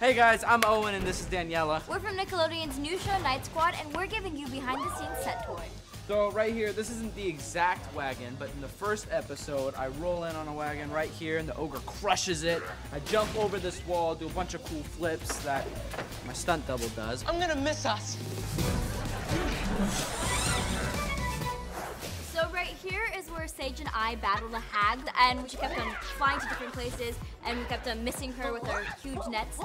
Hey guys, I'm Owen and this is Daniella. We're from Nickelodeon's new show Knight Squad, and we're giving you behind the scenes set tour. So right here, this isn't the exact wagon, but in the first episode, I roll in on a wagon right here and the ogre crushes it. I jump over this wall, do a bunch of cool flips that my stunt double does. I'm gonna miss us. Sage and I battled a hag, and we kept on flying to different places, and we kept on missing her with our huge nets.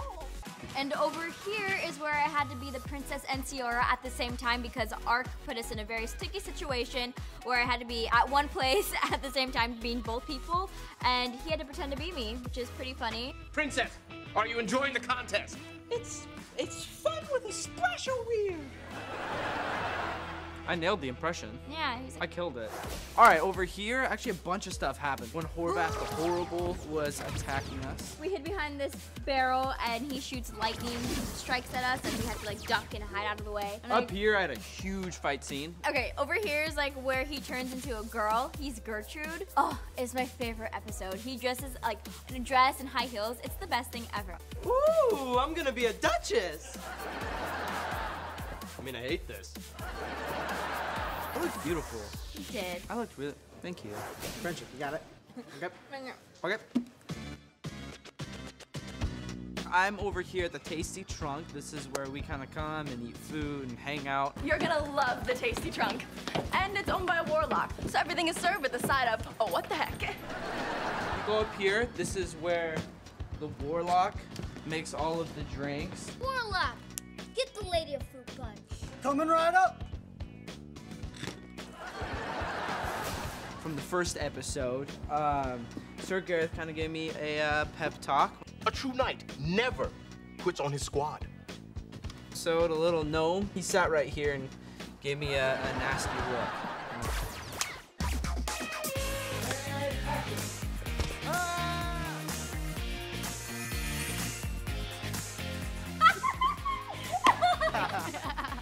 And over here is where I had to be the princess and Ciara at the same time because Arc put us in a very sticky situation where I had to be at one place at the same time being both people, and he had to pretend to be me, which is pretty funny. Princess, are you enjoying the contest? It's it's fun with a splash of weird. I nailed the impression. Yeah, he's I killed it. All right, over here, actually a bunch of stuff happened. When Horvath the Horrible was attacking us. We hid behind this barrel and he shoots lightning strikes at us and we had to like duck and hide out of the way. And Up here, I had a huge fight scene. Okay, over here is like where he turns into a girl. He's Gertrude. Oh, it's my favorite episode. He dresses like in a dress and high heels. It's the best thing ever. Ooh, I'm gonna be a duchess. I mean, I hate this. I looked beautiful. You did. I looked really. Thank you. Friendship, you got it? Okay. Okay. I'm over here at the Tasty Trunk. This is where we kind of come and eat food and hang out. You're gonna love the Tasty Trunk. And it's owned by a warlock, so everything is served with a side of, oh, what the heck? You go up here. This is where the Warlock makes all of the drinks. Warlock, Coming right up. From the first episode, um, Sir Gareth kind of gave me a uh, pep talk. A true knight never quits on his squad. So the little gnome, he sat right here and gave me a, a nasty look.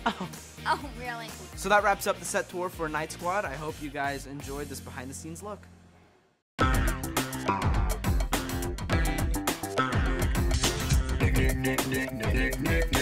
Oh, really? So that wraps up the set tour for Knight Squad. I hope you guys enjoyed this behind the scenes look. Nick, Nick, Nick, Nick, Nick,